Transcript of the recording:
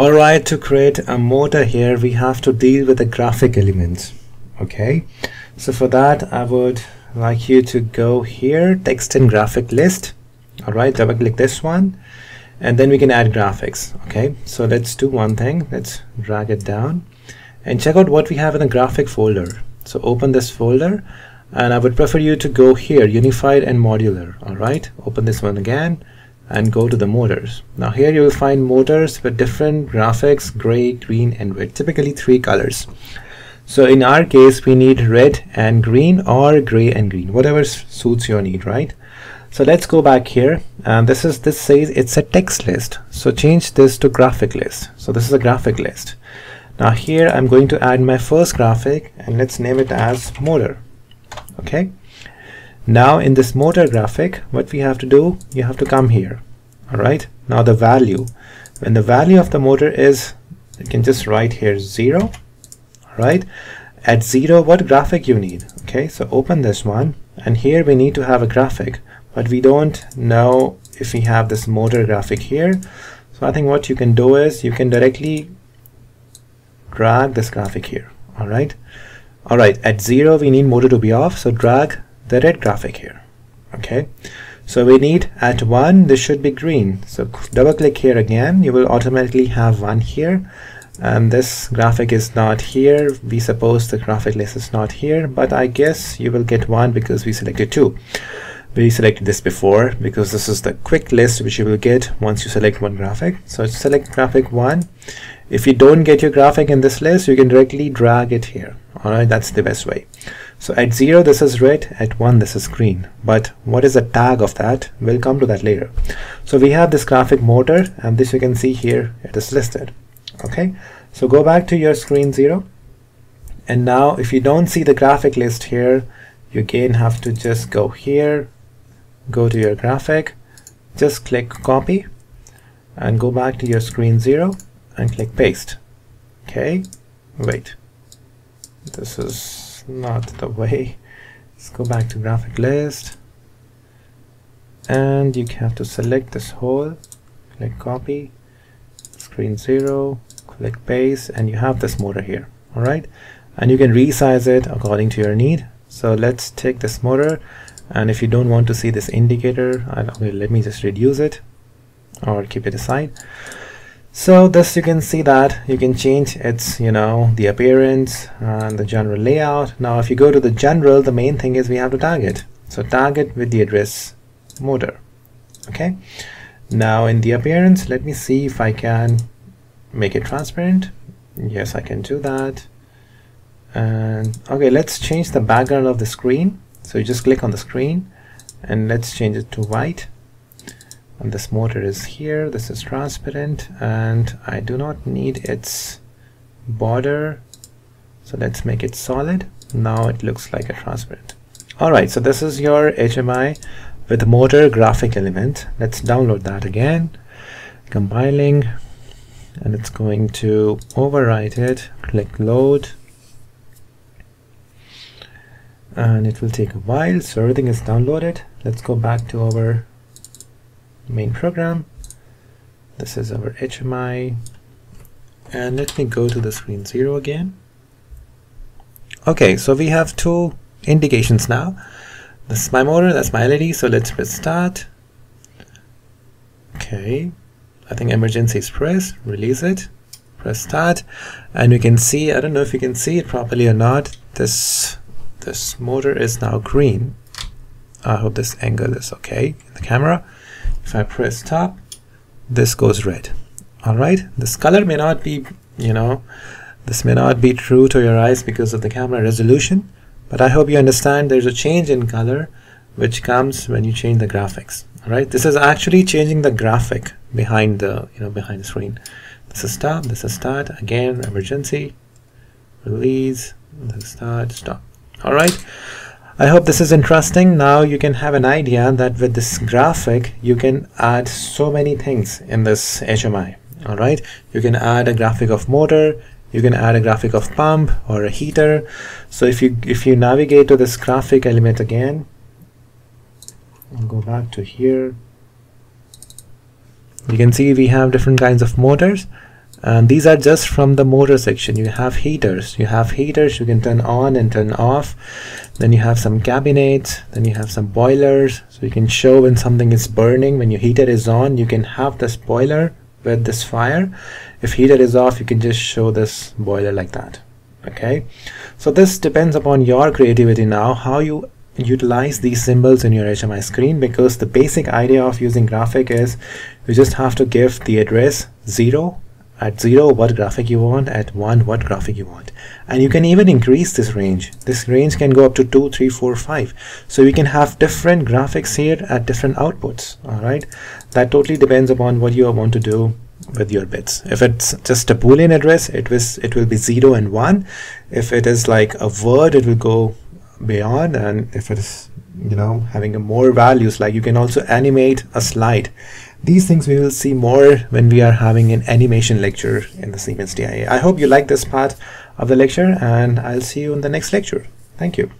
Alright, to create a motor here, we have to deal with the graphic elements. Okay, so for that, I would like you to go here, text and graphic list. Alright, double click this one, and then we can add graphics. Okay, so let's do one thing. Let's drag it down and check out what we have in the graphic folder. So open this folder, and I would prefer you to go here, unified and modular. Alright, open this one again and go to the motors. Now here you will find motors with different graphics, gray, green and red, typically three colors. So in our case, we need red and green or gray and green, whatever suits your need, right? So let's go back here and this is this says it's a text list. So change this to graphic list. So this is a graphic list. Now here I'm going to add my first graphic and let's name it as motor. Okay. Now in this motor graphic, what we have to do, you have to come here. All right. Now the value, when the value of the motor is, you can just write here zero. All right. At zero, what graphic you need? Okay. So open this one and here we need to have a graphic, but we don't know if we have this motor graphic here. So I think what you can do is you can directly drag this graphic here. All right. All right. At zero, we need motor to be off. So drag the red graphic here okay? So we need at 1 this should be green. So double click here again you will automatically have one here. And this graphic is not here. We suppose the graphic list is not here but I guess you will get one because we selected two we selected this before because this is the quick list which you will get once you select one graphic so select graphic one if you don't get your graphic in this list you can directly drag it here alright that's the best way so at 0 this is red, at 1 this is green. But what is the tag of that? We'll come to that later. So we have this graphic motor and this you can see here it is listed. Okay, so go back to your screen 0 and now if you don't see the graphic list here you again have to just go here, go to your graphic, just click copy and go back to your screen 0 and click paste. Okay, wait, this is not the way. Let's go back to graphic list. And you have to select this whole. Click copy screen 0 click paste and you have this motor here alright and you can resize it according to your need. So let's take this motor and if you don't want to see this indicator okay, let me just reduce it or keep it aside. So this you can see that you can change its you know the appearance and the general layout. Now if you go to the general the main thing is we have to tag it so tag it with the address motor okay? Now in the appearance let me see if I can make it transparent. Yes I can do that. And okay let's change the background of the screen so you just click on the screen and let's change it to white. And this motor is here this is transparent and I do not need its border. So let's make it solid. Now it looks like a transparent. Alright so this is your HMI with motor graphic element. Let's download that again. Compiling. And it's going to overwrite it. Click load and it will take a while so everything is downloaded let's go back to our main program. This is our HMI. And let me go to the screen zero again. Okay, so we have two indications now. This is my motor, that's my LED, so let's press start. Okay, I think emergency is pressed, release it, press start, and you can see, I don't know if you can see it properly or not, this, this motor is now green. I hope this angle is okay in the camera. If I press top, this goes red. All right, this color may not be, you know, this may not be true to your eyes because of the camera resolution, but I hope you understand there's a change in color which comes when you change the graphics. All right, this is actually changing the graphic behind the, you know, behind the screen. This is stop, this is start, again, emergency, release, this is start, stop. All right. I hope this is interesting. Now you can have an idea that with this graphic, you can add so many things in this HMI. All right. You can add a graphic of motor. You can add a graphic of pump or a heater. So if you if you navigate to this graphic element again, and go back to here, you can see we have different kinds of motors and these are just from the motor section. You have heaters. You have heaters you can turn on and turn off. Then you have some cabinets then you have some boilers. So you can show when something is burning. When your heater is on you can have this boiler with this fire. If heater is off you can just show this boiler like that. Okay? So this depends upon your creativity now how you utilize these symbols in your HMI screen because the basic idea of using graphic is you just have to give the address 0 at 0 what graphic you want at 1 what graphic you want. And you can even increase this range. This range can go up to 2 3 4 5 so we can have different graphics here at different outputs all right? That totally depends upon what you want to do with your bits. If it's just a boolean address it was it will be 0 and 1 if it is like a word it will go beyond. And if it is you know having a more values like you can also animate a slide these things we will see more when we are having an animation lecture in the Siemens TIA. I hope you like this part of the lecture and I'll see you in the next lecture. Thank you.